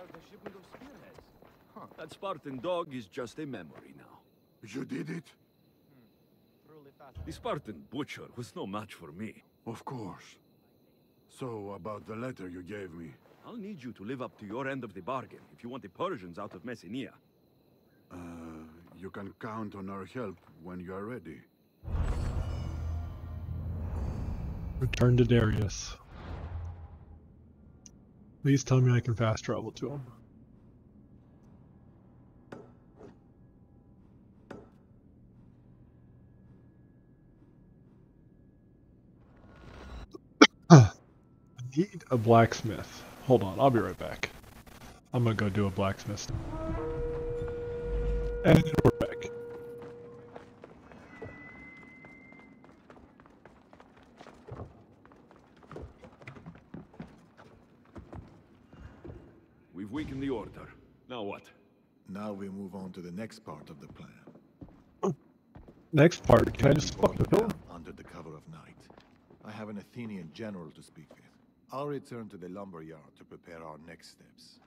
about the shipment of spearheads. That Spartan dog is just a memory now. You did it? Truly fast. The Spartan butcher was no match for me. Of course. So, about the letter you gave me. I'll need you to live up to your end of the bargain if you want the Persians out of Messenia. Uh, you can count on our help when you are ready. Return to Darius. Please tell me I can fast travel to him. I need a blacksmith. Hold on, I'll be right back. I'm gonna go do a blacksmith. And we're back. We've weakened the order. Now what? Now we move on to the next part of the plan. Next part, can I just Before fucking we down Under the cover of night. I have an Athenian general to speak with. I'll return to the lumber yard to prepare our next steps.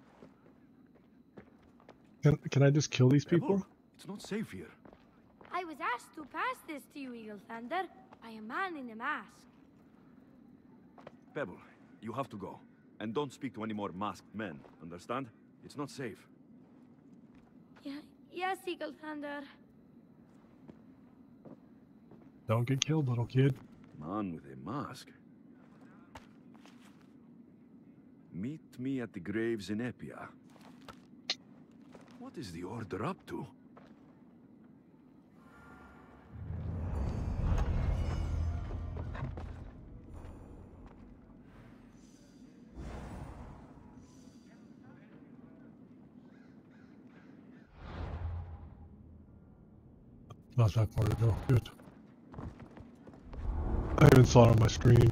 Can, can I just kill these people? Pebble, It's not safe here. I was asked to pass this to you, Eagle Thunder, by a man in a mask. Pebble, you have to go. And don't speak to any more masked men, understand? It's not safe. Yeah, yes, Eagle Thunder. Don't get killed, little kid. Man with a mask. Meet me at the graves in Epia. What is the order up to? Not that far to go. Good. I haven't saw it on my screen.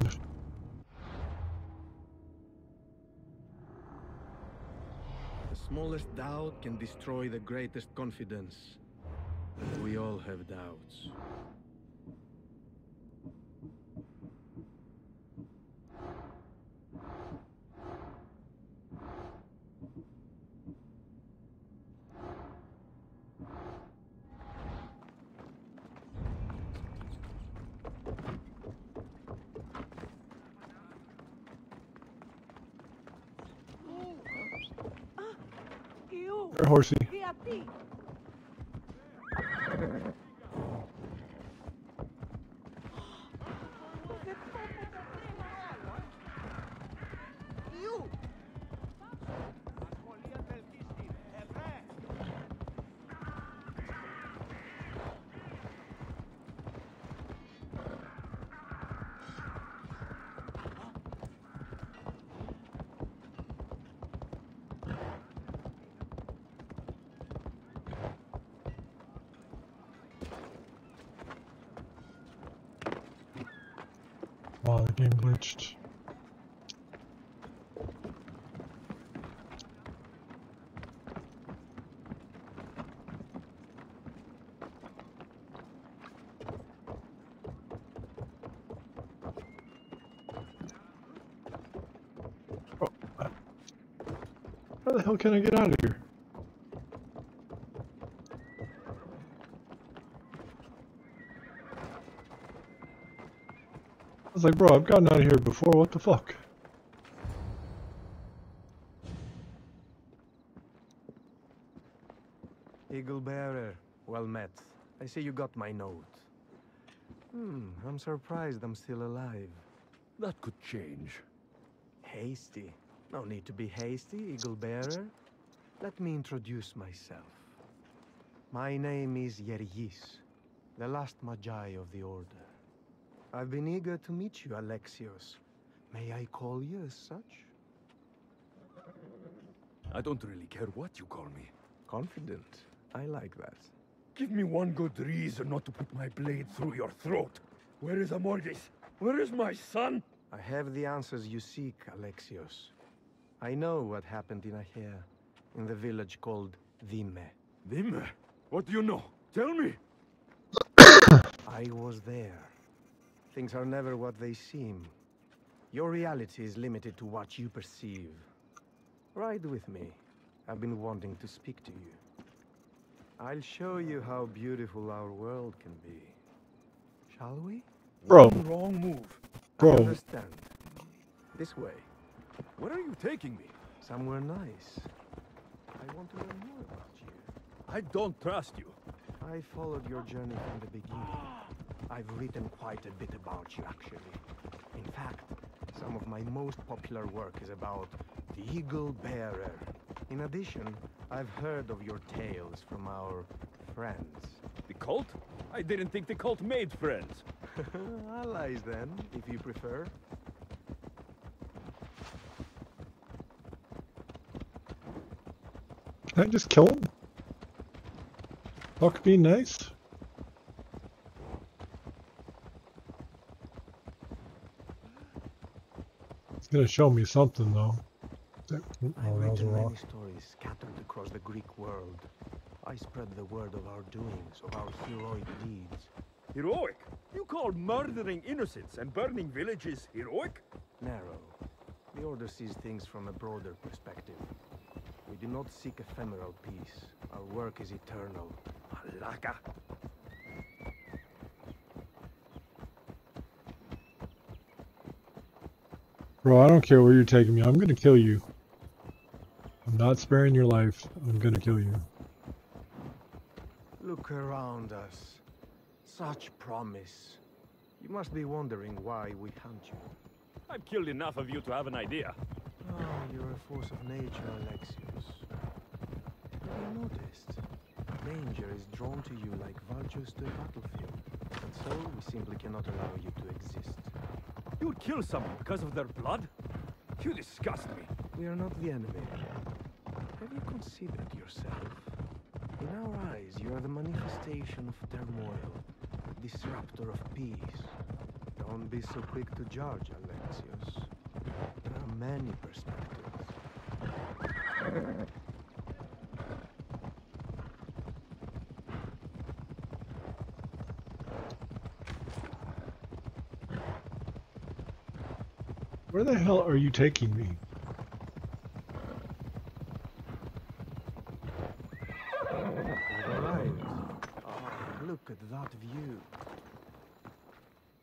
The smallest doubt can destroy the greatest confidence. And we all have doubts. There, horsey. Wow, the game glitched. Oh, How the hell can I get out of here? I was like, bro, I've gotten out of here before. What the fuck? Eagle Bearer, well met. I see you got my note. Hmm, I'm surprised I'm still alive. That could change. Hasty. No need to be hasty, Eagle Bearer. Let me introduce myself. My name is Gergis, the last Magi of the Order. I've been eager to meet you, Alexios. May I call you as such? I don't really care what you call me. Confident. I like that. Give me one good reason not to put my blade through your throat. Where is Amorges? Where is my son? I have the answers you seek, Alexios. I know what happened in Achaea, in the village called Dyme. Them? What do you know? Tell me. I was there. Things are never what they seem. Your reality is limited to what you perceive. Ride with me. I've been wanting to speak to you. I'll show you how beautiful our world can be. Shall we? Bro, One wrong move. Bro. I understand. This way. Where are you taking me? Somewhere nice. I want to learn more about you. I don't trust you. I followed your journey from the beginning. I've written quite a bit about you, actually. In fact, some of my most popular work is about the Eagle Bearer. In addition, I've heard of your tales from our friends. The cult? I didn't think the cult made friends. Allies, then, if you prefer. can I just kill him? Fuck be nice. It's gonna show me something though. That- Oh, I've that was a written many stories scattered across the Greek world. I spread the word of our doings, of our heroic deeds. Heroic? You call murdering innocents and burning villages heroic? Narrow. The Order sees things from a broader perspective. We do not seek ephemeral peace. Our work is eternal. Malaka. Bro, I don't care where you're taking me. I'm gonna kill you. I'm not sparing your life. I'm gonna kill you. Look around us. Such promise. You must be wondering why we hunt you. I've killed enough of you to have an idea. Ah, you're a force of nature, Alexios. Have you noticed? Danger is drawn to you like vultures to a battlefield. And so we simply cannot allow you to exist. You would kill someone because of their blood? You disgust me. We are not the enemy. Have you considered yourself? In our eyes, you are the manifestation of turmoil, disruptor of peace. Don't be so quick to judge, Alexios. There are many perspectives. Where the hell are you taking me? Oh, look at that view.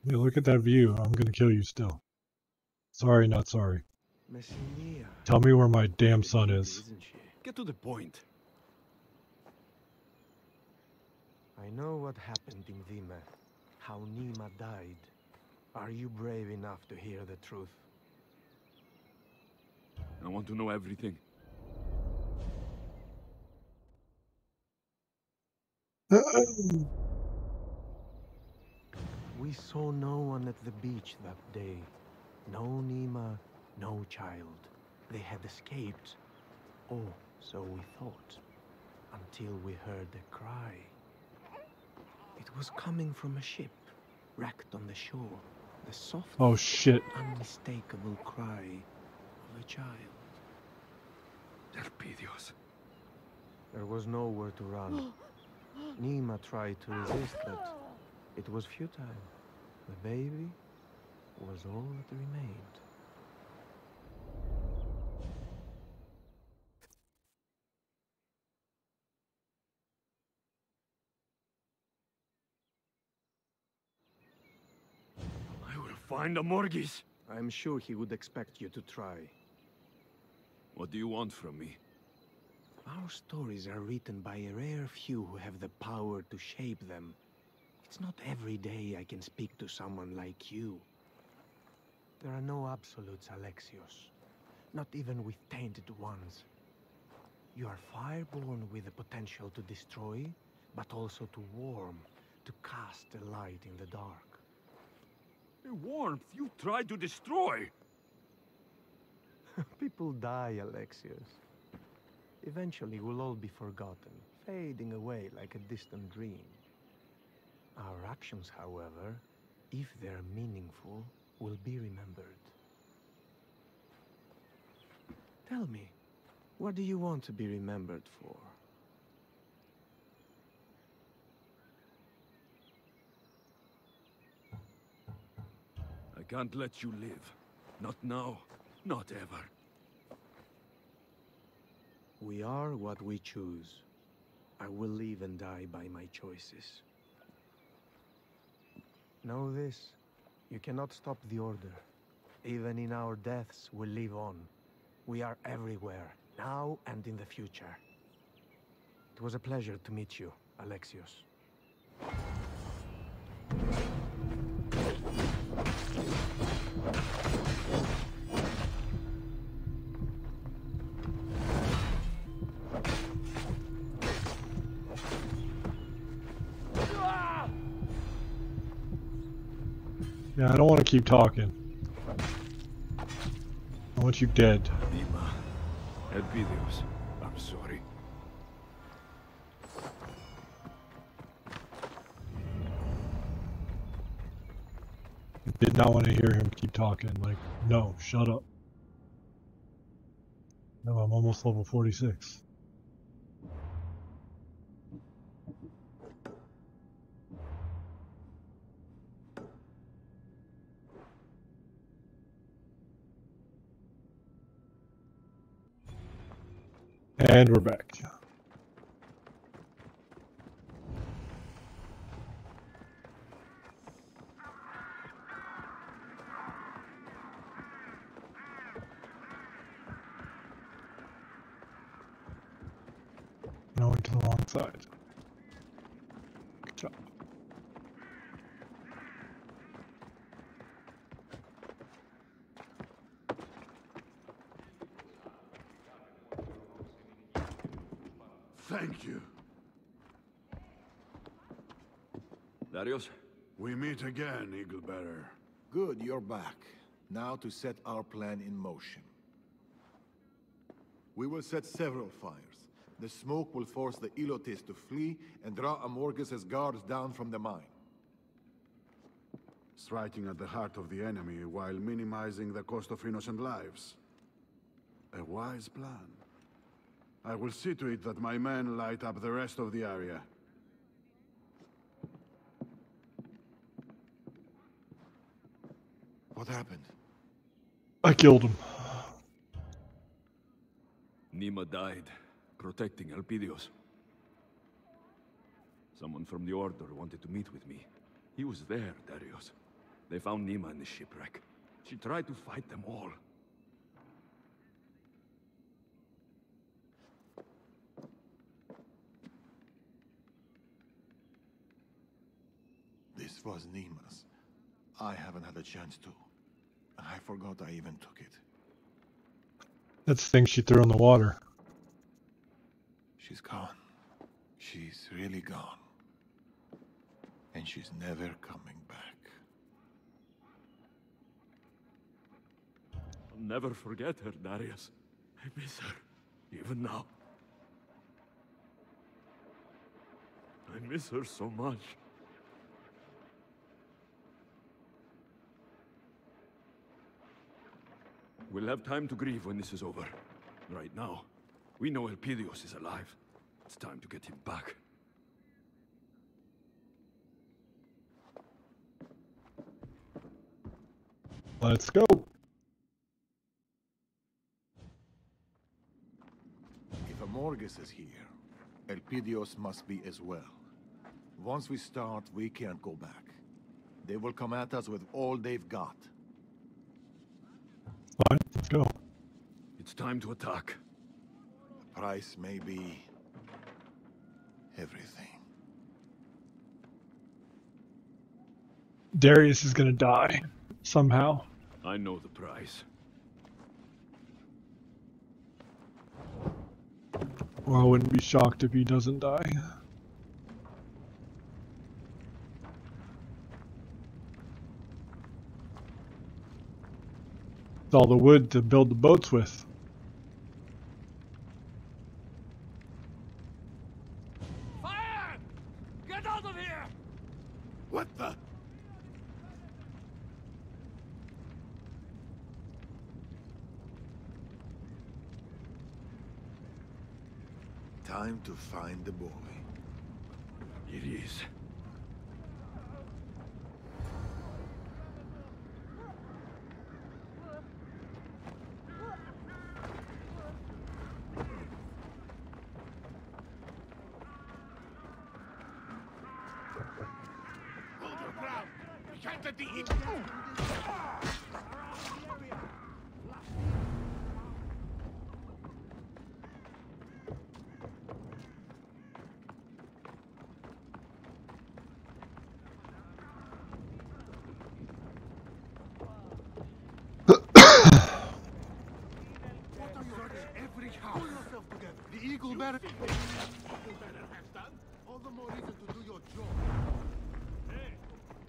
Yeah, look at that view. I'm gonna kill you still. Sorry, not sorry. Messenia. Tell me where my damn son is. Get to the point. I know what happened in Vime. How Neema died. Are you brave enough to hear the truth? I want to know everything. We saw no one at the beach that day. No Neema, no child. They had escaped. Oh, so we thought. Until we heard a cry. It was coming from a ship, wrecked on the shore. The soft, Oh shit. unmistakable cry of a child. Delpidios. There was nowhere to run. Neema tried to resist, but it was futile. The baby was all that remained. I will find Amorges. I'm sure he would expect you to try. What do you want from me? Our stories are written by a rare few who have the power to shape them. It's not every day I can speak to someone like you. There are no absolutes, Alexios. Not even with tainted ones. You are fireborn with the potential to destroy, but also to warm, to cast a light in the dark. A warmth you tried to destroy. People die, Alexios. Eventually, we'll all be forgotten, fading away like a distant dream. Our actions, however, if they're meaningful, will be remembered. Tell me, what do you want to be remembered for? I can't let you live. Not now. Not ever. We are what we choose. I will live and die by my choices. Know this. You cannot stop the Order. Even in our deaths, we live on. We are everywhere, now and in the future. It was a pleasure to meet you, Alexios. Yeah, I don't want to keep talking. I want you dead. Dima, Elpidios, I'm sorry. Did not want to hear him keep talking. Like, no, shut up. No, I'm almost level 46. And we're back. Now went to the wrong side. Good job. Thank you. Darius? We meet again, Eaglebearer. Good, you're back. Now to set our plan in motion. We will set several fires. The smoke will force the Helots to flee and draw Amorges's guards down from the mine. Striking at the heart of the enemy while minimizing the cost of innocent lives. A wise plan. I will see to it that my men light up the rest of the area. What happened? I killed him. Neema died, protecting Elpidios. Someone from the Order wanted to meet with me. He was there, Darius. They found Neema in the shipwreck. She tried to fight them all. This was Neema's. I haven't had a chance to. I forgot I even took it. That's the thing she threw in the water. She's gone. She's really gone. And she's never coming back. I'll never forget her, Darius. I miss her, even now. I miss her so much. We'll have time to grieve when this is over. Right now, we know Elpidios is alive. It's time to get him back. Let's go. If Amorges is here, Elpidios must be as well. Once we start, we can't go back. They will come at us with all they've got. Fine, let's go. It's time to attack. The price may be... everything. Darius is gonna die. Somehow. I know the price. Or I wouldn't be shocked if he doesn't die. It's all the wood to build the boats with. Fire! Get out of here! What the? Time to find the boy. It is. Let the eagle... every house. Pull yourself together. The eagle better... The eagle better have done. All the more reason to do your job.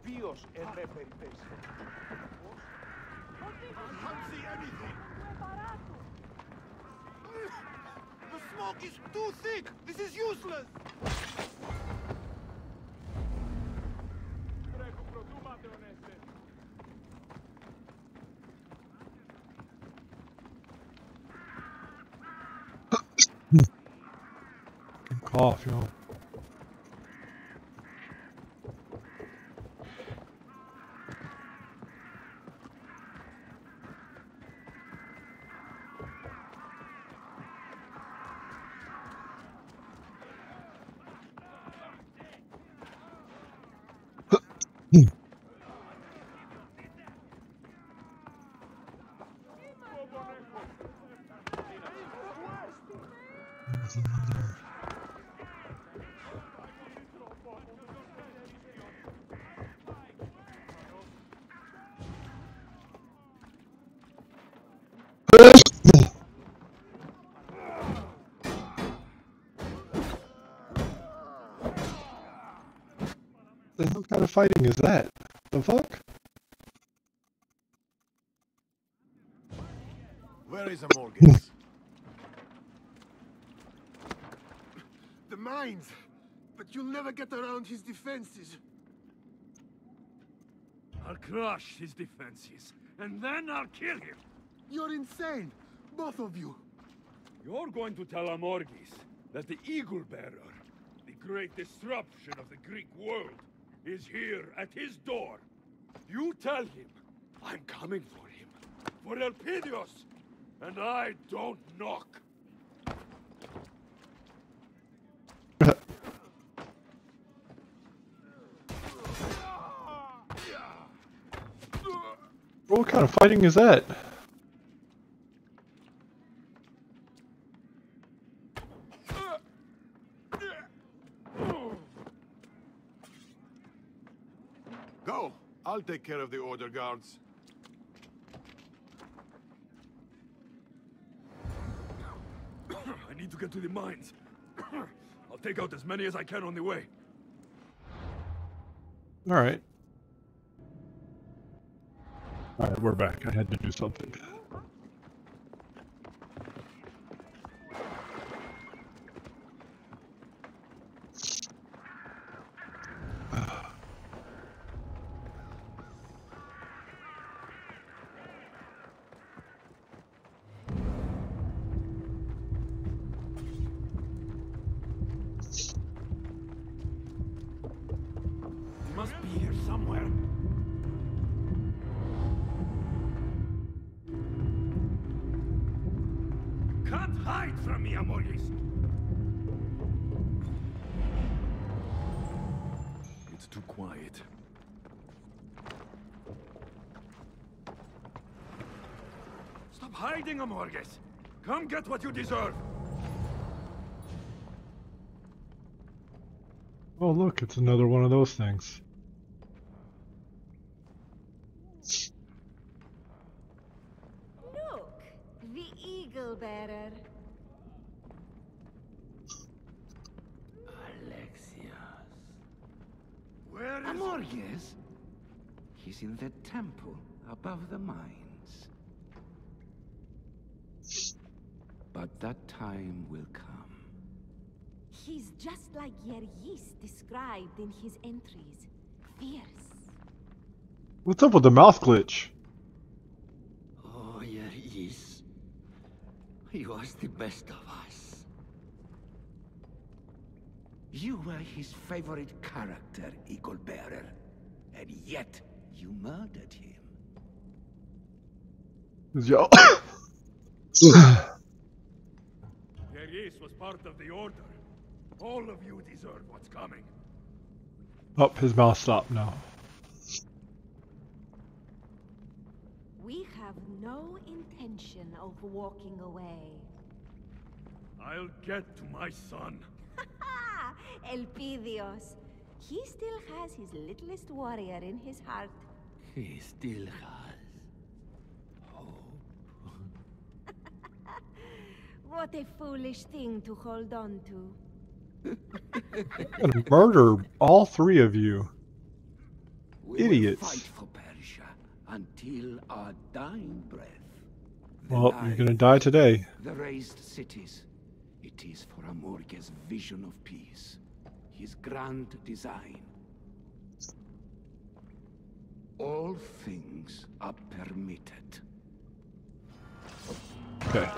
Dios es referencia. I can't see anything. The smoke is too thick. This is useless. Cough, yo. There's The hell kind of fighting is that? The fuck? Where is Amorges? The mines! But you'll never get around his defenses. I'll crush his defenses, and then I'll kill him. You're insane! Both of you! You're going to tell Amorges that the Eagle Bearer, the great disruption of the Greek world, is here at his door. You tell him I'm coming for him, for Elpidios, and I don't knock. What kind of fighting is that? Go! I'll take care of the order guards. I need to get to the mines. I'll take out as many as I can on the way. Alright. Alright, we're back. I had to do something. Must be here somewhere. Can't hide from me, Amorges. It's too quiet. Stop hiding, Amorges. Come get what you deserve. Oh look, it's another one of those things. Look, the eagle bearer. Alexios. Where is... Amorges? He's in the temple above the mines. But that time will come. He's just like Yeris described in his entries. Fierce. What's up with the mouth glitch? Oh, Yeris. He was the best of us. You were his favorite character, Eagle Bearer. And yet, you murdered him. Yo. Yeris was part of the Order. All of you deserve what's coming. Up his mouth stopped now. We have no intention of walking away. I'll get to my son. Elpidios. He still has his littlest warrior in his heart. He still has hope. What a foolish thing to hold on to. I'm gonna murder all three of you. We Idiots. will fight for Persia until our dying breath. Well, you're gonna die today. The raised cities. It is for Amorge's vision of peace, his grand design. All things are permitted. Okay.